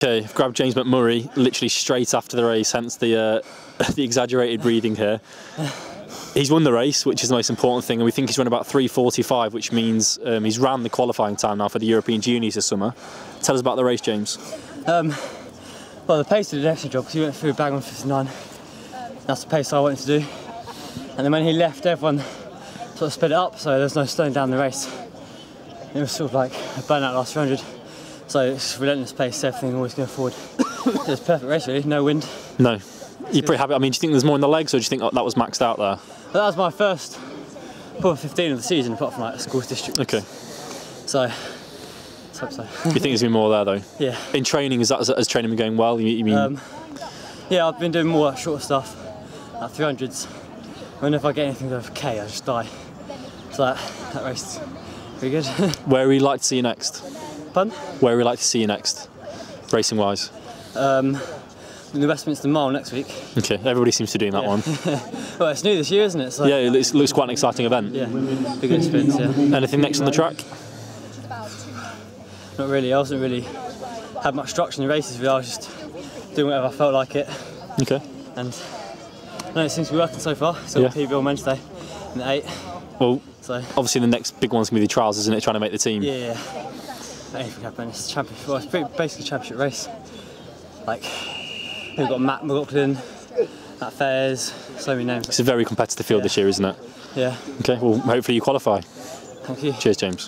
Okay, I've grabbed James McMurray literally straight after the race, hence the uh, the exaggerated breathing here. He's won the race, which is the most important thing, and we think he's run about 3:45, which means um, he's ran the qualifying time now for the European Juniors this summer. Tell us about the race, James. Um, well, the pace did an excellent job because he went through bang on 59. That's the pace I wanted to do. And then when he left, everyone sort of sped it up, so there's no slowing down the race. It was sort of like a burnout last 300. So it's relentless pace, everything always going forward. it's a perfect race, really. No wind. No, you're pretty happy. I mean, do you think there's more in the legs, or do you think that was maxed out there? That was my first probably 15 of the season, apart from like schools district. Okay. So, let's hope so. you think there's gonna be more there though? Yeah. In training, is that has training been going well? You, you mean? Um, yeah, I've been doing more short stuff, like 300s. And if I get anything over K, I just die. So that, that race is pretty good. Where would you like to see you next? Where would you like to see you next, racing wise? Um, in the Westminster Mile next week. Okay, everybody seems to be doing that Yeah. one. Well, it's new this year, isn't it? So, Yeah, it looks, looks quite an exciting event. Yeah, big experience, yeah. Anything next on the track? Not really, I wasn't really, had much structure in the races, really. I was just doing whatever I felt like it. Okay. And no, it seems to be working so far. So Yeah. PB on Wednesday in the 8. Well, So, obviously the next big one's gonna be the trials, isn't it? Trying to make the team. yeah, yeah. Anything happen. It's a championship. Well, it's basically a championship race. Like, we've got Matt McLaughlin, Matt Fairs, so many names. It's a very competitive field this year, isn't it? Yeah, Okay. Well, hopefully you qualify. thank you. Cheers, James.